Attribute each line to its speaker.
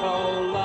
Speaker 1: so long.